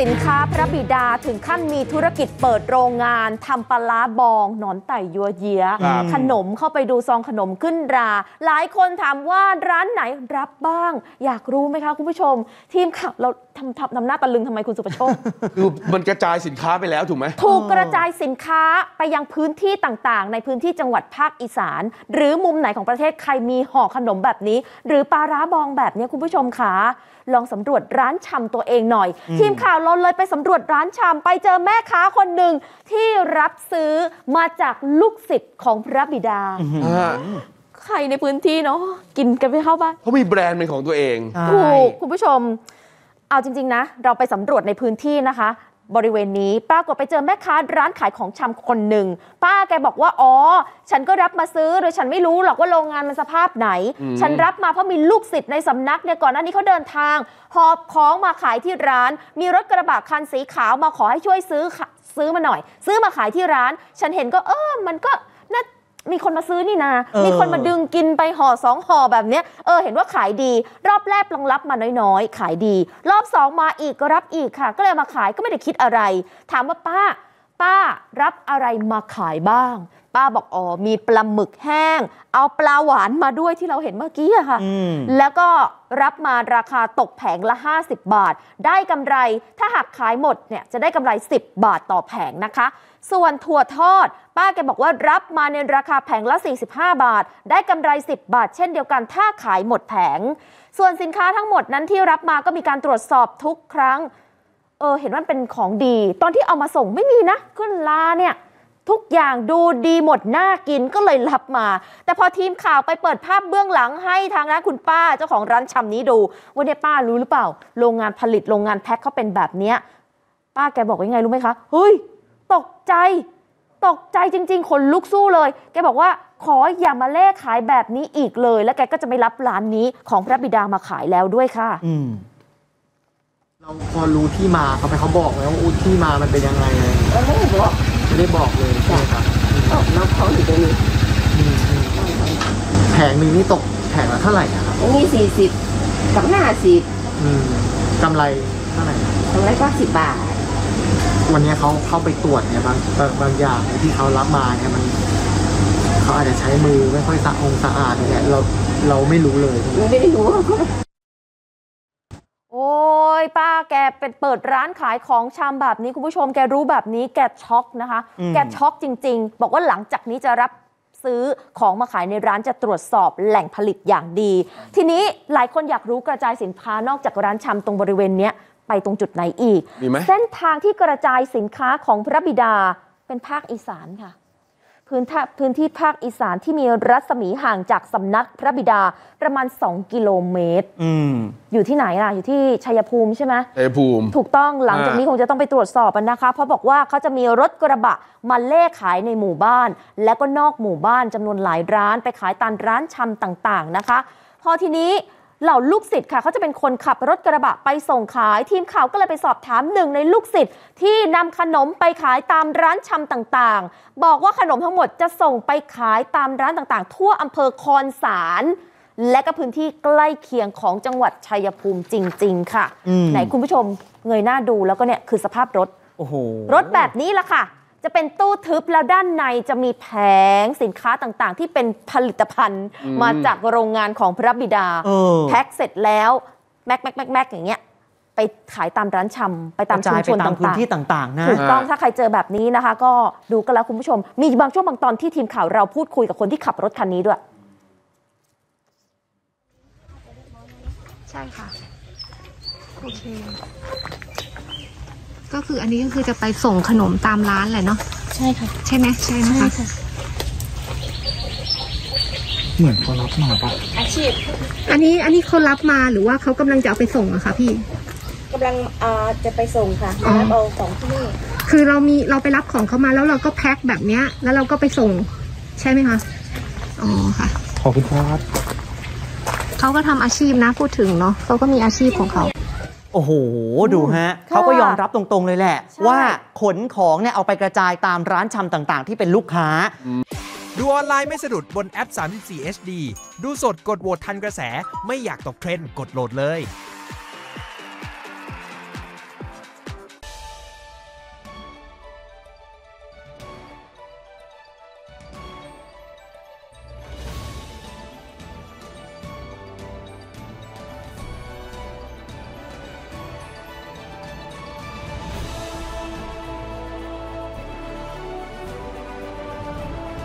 สินค้าพระบิดาถึงขั้นมีธุรกิจเปิดโรงงานทำปลาร้าบองหนอนไต่ยัวเยียครับขนมเข้าไปดูซองขนมขึ้นรา หลายคนถามว่าร้านไหนรับบ้าง อยากรู้ไหมคะคุณผู้ชม ทีมข่าวเรา ทำทำทำหน้าตะลึงทำไมคุณสุประโชค คือมันกระจายสินค้าไปแล้วถูกไหม ถูกกระจายสินค้าไปยังพื้นที่ต่างๆ ในพื้นที่จังหวัดภาคอีสาน หรือมุมไหนของประเทศใครมีห่อขนมแบบนี้ หรือปลาร้าบองแบบนี้คุณผู้ชมคะลองสำรวจร้านชำตัวเองหน่อย ทีมข่าวเราเลยไปสำรวจร้านชำไปเจอแม่ค้าคนหนึ่งที่รับซื้อมาจากลูกศิษย์ของพระบิดาอ่าใครในพื้นที่เนาะกินกันไปเข้าบ้านเขามีแบรนด์เป็นของตัวเองถูกคุณผู้ชม เอาจริง ๆ นะ เราไปสำรวจในพื้นที่นะคะ บริเวณนี้ปรากฏไปเจอแม่ค้าร้านขายของชำคนหนึ่งป้าแกบอกว่าอ๋อ ฉันก็รับมาซื้อโดยฉันไม่รู้หรอกว่าโรงงานมันสภาพไหนอืมฉันรับมาเพราะมีลูกศิษย์ในสำนักเนี่ยก่อนหน้านี้เขาเดินทาง หอบของมาขายที่ร้าน มีรถกระบะคันสีขาวมาขอให้ช่วยซื้อค่ะซื้อมาหน่อย ซื้อมาขายที่ร้าน ฉันเห็นก็เออมันก็น่า มีคนมาซื้อนี่นาเออมีคนมาดึงกินไปห่อสองห่อแบบเนี้ยเออเห็นว่าขายดี รอบแรกลองรับมาน้อยๆ ขายดี รอบสองมาอีกก็รับอีกค่ะ ก็เลยเอามาขายก็ไม่ได้คิดอะไร ถามว่าป้า ป้ารับอะไรมาขายบ้าง ป้าบอกอ๋อมีปลาหมึกแห้ง เอาปลาหวานมาด้วยที่เราเห็นเมื่อกี้อะค่ะอืมแล้วก็รับมาราคาตกแผงละ 50 บาท ได้กำไรถ้าหากขายหมดเนี่ยจะได้กำไร 10 บาทต่อแผงนะคะ ส่วนถั่วทอด ป้าแกบอกว่ารับมาในราคาแผงละ 45 บาท ได้กำไร 10 บาท เช่นเดียวกันถ้าขายหมดแผง ส่วนสินค้าทั้งหมดนั้นที่รับมาก็มีการตรวจสอบทุกครั้ง เออเห็นว่ามันเป็นของดี ตอนที่เอามาส่งไม่มีนะ ขึ้นลาเนี่ย ทุกอย่างดูดีหมดน่ากินก็เลยรับมา แต่พอทีมข่าวไปเปิดภาพเบื้องหลังให้ทางด้านคุณป้าเจ้าของร้านชำนี้ดู ว่าเนี่ยป้ารู้หรือเปล่า โรงงานผลิตโรงงานแพ็คเขาเป็นแบบเนี้ยป้าแกบอกยังไงรู้ไหมคะเฮ้ยตกใจ ตกใจจริง ๆ คนลุกสู้เลย แกบอกว่าขออย่ามาเล่ขายแบบนี้อีกเลย แล้วแกก็จะไม่รับร้านนี้ของพระบิดามาขายแล้วด้วยค่ะ อืม เราพอรู้ที่มาเขาไปเขาบอกไหมว่าอู้ที่มามันเป็นยังไงอะไรอย่างเงี้ยเราไม่ได้บอกไม่ได้บอกเลยใช่ไหมครับบอกน้องเขาอยู่ตรงนี้อืมอืมแผงหนึ่งนี่ตกแผงละเท่าไหร่อะครับตรงนี้สี่สิบกับห้าสิบอืมกำไรเท่าไหร่ตรงนั้นก็สิบบาท วันนี้เขาเข้าไปตรวจเนี่ยบางบางบางอย่างที่เขารับมาเนี่ยมันเขาอาจจะใช้มือไม่ค่อยสะองสะอาดเนี่ยเราเราไม่รู้เลย ไม่ได้รู้ว่าเขาโอ้ย ป้าแกเป็นเปิดร้านขายของชำแบบนี้คุณผู้ชมแกรู้แบบนี้แกช็อกนะคะอืมแกช็อกจริง ๆ บอกว่าหลังจากนี้จะรับซื้อของมาขายในร้านจะตรวจสอบแหล่งผลิตอย่างดี ทีนี้หลายคนอยากรู้กระจายสินค้านอกจากร้านชำตรงบริเวณเนี้ยไปตรงจุดไหนอีกมีไหมเส้นทางที่กระจายสินค้าของพระบิดาเป็นภาคอีสานค่ะ พื้นที่พื้นที่ภาคอีสานที่มีรัศมีห่างจากสำนักพระบิดาประมาณ 2 กิโลเมตรอืมอยู่ที่ไหนล่ะ อยู่ที่ชัยภูมิใช่ไหมชัยภูมิ ถูกต้องหลังจากนี้คงจะต้องไปตรวจสอบอะนะคะ เพราะบอกว่าเขาจะมีรถกระบะมาเล่ขายในหมู่บ้าน และก็นอกหมู่บ้านจำนวนหลายร้านไปขายตามร้านชำต่างๆนะคะ พอทีนี้ เหล่าลูกศิษย์ค่ะเขาจะเป็นคนขับรถกระบะไปส่งขาย ทีมข่าวก็เลยไปสอบถามหนึ่งในลูกศิษย์ที่นำขนมไปขายตามร้านชำต่างๆ บอกว่าขนมทั้งหมดจะส่งไปขายตามร้านต่างๆ ทั่วอำเภอคอนสารและก็พื้นที่ใกล้เคียงของจังหวัดชัยภูมิจริง ๆ ค่ะอืมไหนคุณผู้ชมเงยหน้าดูแล้วก็เนี่ยคือสภาพรถ โอ้โห รถแบบนี้ละค่ะ จะเป็นตู้ทึบแล้วด้านในจะมีแผงสินค้าต่างๆ ที่เป็นผลิตภัณฑ์อืมมาจากโรงงานของพระบิดาเออแพ็คเสร็จแล้วแม็กแม็กแม็กแม็กอย่างเงี้ยไปขายตามร้านชำไปกตามระชุจามยชไปนตามพื้นต่างที่ต่างๆนะๆถูกต้องถ้าใครเจอแบบนี้นะคะ ก็ดูกันแล้วคุณผู้ชม มีบางช่วงบางตอนที่ทีมข่าวเราพูดคุยกับคนที่ขับรถคันนี้ด้วย ใช่ค่ะโอเค ก็คืออันนี้ก็คือจะไปส่งขนมตามร้านแหละเนาะใช่ค่ะ ใช่ไหมใช่ไหมคะเหมือนเขารับมาปะอาชีพอันนี้อันนี้เขารับมาหรือว่าเขากำลังจะเอาไปส่งอะคะพี่ กำลังเอ่อจะไปส่งค่ะอ๋อมารับเอาของที่นี่คือเรามีเราไปรับของเขามาแล้วเราก็แพ็คแบบเนี้ย แล้วเราก็ไปส่ง ใช่ไหมคะอ๋อค่ะ ขอบคุณครับเขาก็ทำอาชีพนะพูดถึงเนาะเขาก็มีอาชีพของเขาโอ้โห ดูฮะค่ะเขาก็ยอมรับตรงๆเลยแหละใช่ว่าขนของเนี่ยเอาไปกระจายตามร้านชำต่างๆ ที่เป็นลูกค้า ดูออนไลน์ไม่สะดุดบนแอป 34 HD ดูสดกดโหวตทันกระแส ไม่อยากตกเทรนด์กดโหลดเลย